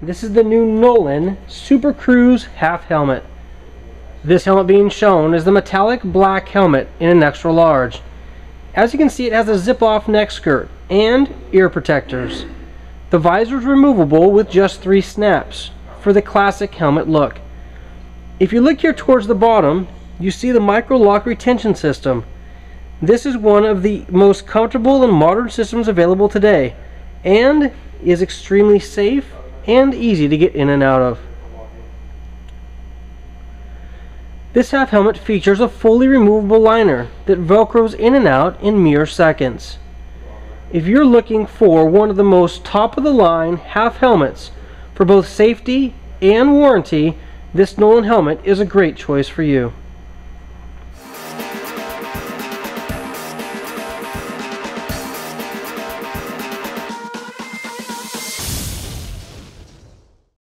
This is the new Nolan Super Cruise half helmet. This helmet being shown is the metallic black helmet in an extra large. As you can see it has a zip off neck skirt and ear protectors. The visor is removable with just three snaps for the classic helmet look. If you look here towards the bottom, you see the Microlock retention system. This is one of the most comfortable and modern systems available today and is extremely safe and easy to get in and out of. This half helmet features a fully removable liner that velcros in and out in mere seconds. If you're looking for one of the most top of the line half helmets for both safety and warranty, this Nolan helmet is a great choice for you.